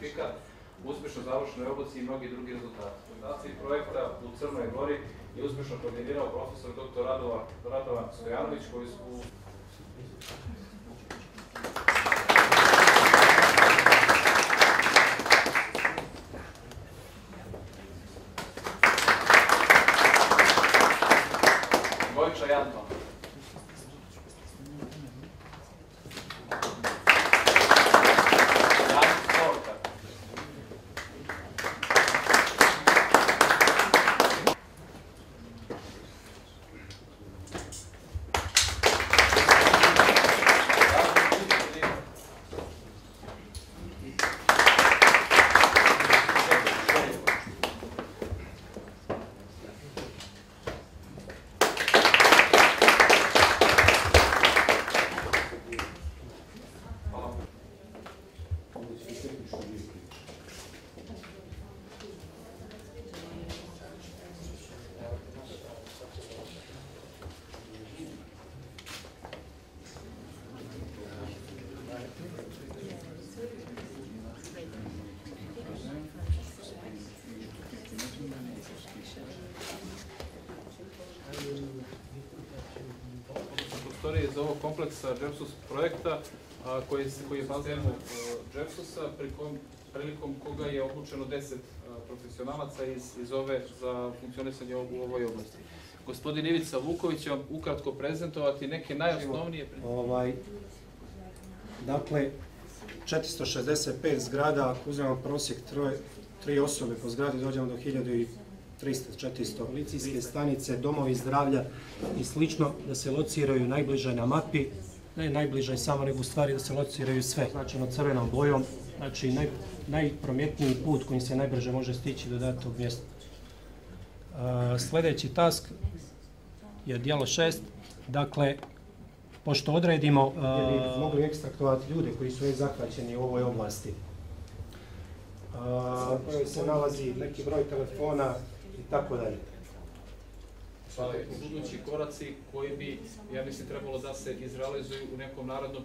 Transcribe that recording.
certifikat, uspješno završenoj obuci i mnogi drugi rezultati. U realizaciji projekta u Crnoj Gori je uspješno koordinirao profesor dr. Radova, Radovan Stojanović koji su u prostorije iz ovog kompleksa Jepsus projekta koji, je baziran u Jepsusa, prilikom, koga je obučeno 10 a, profesionalaca iz, ove za funkcionisanje u ovoj oblasti. Gospodin Ivica Vuković će vam ukratko prezentovati neke najosnovnije... Ovaj, dakle, 465 zgrada, ako uzmemo prosjek troje, tri osobe po zgradi, dođemo do 1300, 400 policijske stanice, domovi zdravlja i slično, da se lociraju najbliže na mapi, ne najbliže samo, nego u stvari da se lociraju sve, značeno crvenom bojom, znači naj, najpromjetniji put kojim se najbrže može stići do datog mjesta. A, sljedeći task je dijelo šest, dakle, pošto odredimo gdje bi mogli ekstraktovati ljude koji su već zahvaćeni u ovoj oblasti. A, u kojoj se nalazi neki broj telefona i tako dalje. budući koraci koji bi, ja mislim, trebalo da se izrealizuju u nekom narodnom